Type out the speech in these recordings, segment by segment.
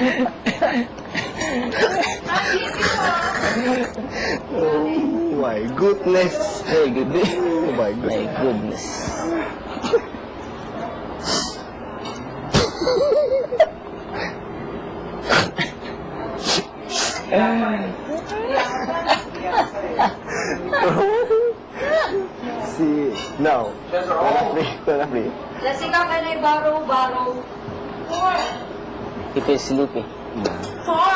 oh my goodness. Hey, good day. Oh my goodness. My goodness. See, now, let's play, when I play. Let's see, can I borrow. He feels sleepy. Four.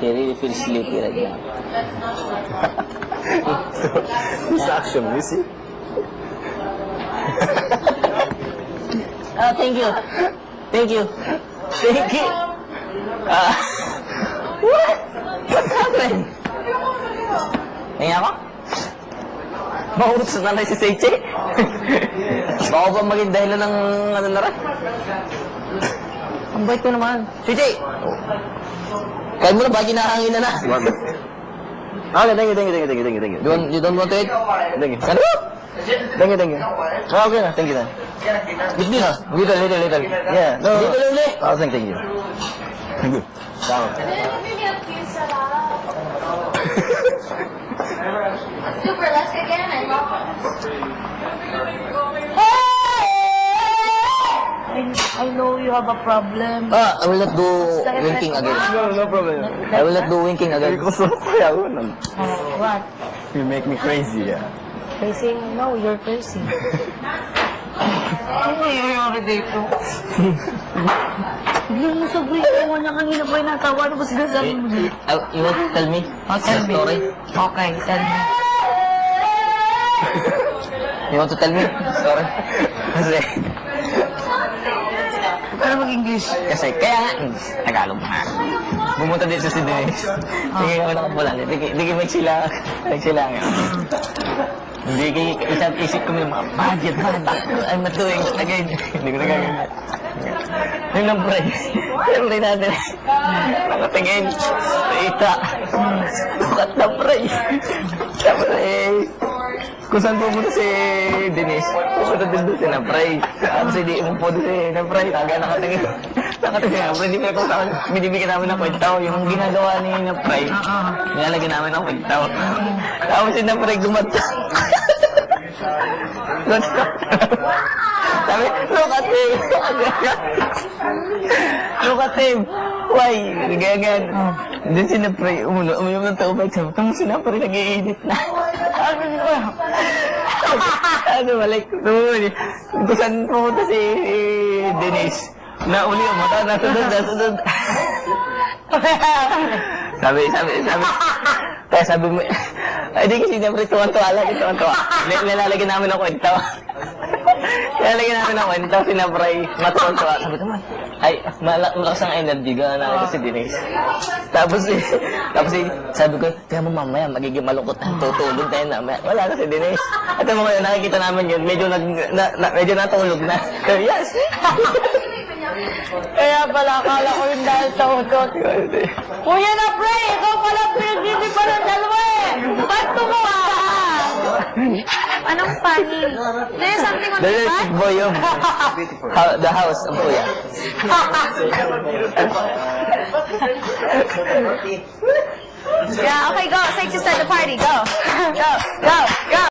He really feels sleepy right now. so, this action, you see? Oh, thank you. Thank you. Thank you. Ah. what? What happened? Ngayon ako? Maurot na lang si Seiche. Baka ba maging dahilan ng ano na rin? Ang bait ko naman. Seiche! Kaya mo na ba kinahangin na na? Okay, thank you, thank you, thank you, thank you, thank you, thank you. Don't, you don't want to eat? Thank you. Ano? Thank you, thank you. Ah, okay na, thank you na. Bit din ah. Little, little, little. Yeah, no. Lang ulit. Oh, thank thank you. Thank you. Tama. Super, let's again. You have a problem. Ah, I will not do winking again. No, no problem. I will not do winking again. Because of kaya ko nun. Oh, what? You make me crazy, yeah. Crazy? No, you're crazy. Ano yung dito? Biglang mo sabihin ko na kanina pa yung natawa. Ano ba sinasabi mo dito? Uh, you want to tell me? Oh, tell me. Story? Okay, tell me. You want to tell me? Story? Kasi, Para mag-English. kasi, kaya nga, Tagalog na. Bumunta dito si Denise. Hindi kami nakapulan. Hindi hindi kami sila, nagsila nga. Hindi kayo, isang isip ko yung mga budget, budget. I'm not doing it again. Hindi ko nagagawin. Yung lang pray. Yung pray natin. Nakatingin. Ita. Bukat na. Na pray. Kung saan pupunta si Denise, pupunta din doon si na pray. Tapos hindi mo po doon si na pray. Taga nakatingin. Nakatingin na pray. Hindi mo kung saan binibigyan namin ng kwentaw. Yung ginagawa ni na pray. Nilalagyan namin ng kwentaw. Tapos si na pray gumata. Sabi, look at him. look at him. Why? Ganyan. Then sinapray, umulo, uminom ng tubig. Sabi, kung sinapray, nag-iinit na. Ano, balik. Tumuli. Kung saan pumunta si Denise. Nauli ang mata, nasunod, nasunod. sabi, sabi, sabi. Kaya sabi mo, ay di kasi siyempre tuwan-tuwa lang, tuwan-tuwa. Nil- Nilalagyan namin ng kwento. Nilalagyan namin ng kwento, sinabray, matuwan-tuwa. Sabi naman, ay, malak malakas ang energy, gano'n na kasi Denise. Tapos, eh, tapos eh, sabi ko, kaya mo mamaya, magiging malungkot na, tutulog tayo na. Wala kasi Denise. At yung mga nakikita namin yun, medyo, nag, na, na, medyo natulog na. Kaya, yes! Kaya pala, akala ko yung dahil sa utot. Kuya na, pre! Ikaw pala pinag-ibig pa ng dalawa eh! Ba't tumawa? Anong funny? There's something on There is butt? boy yung how, the house of Kuya. yeah, okay, go. Say to start the party. Go. Go. Go. Go.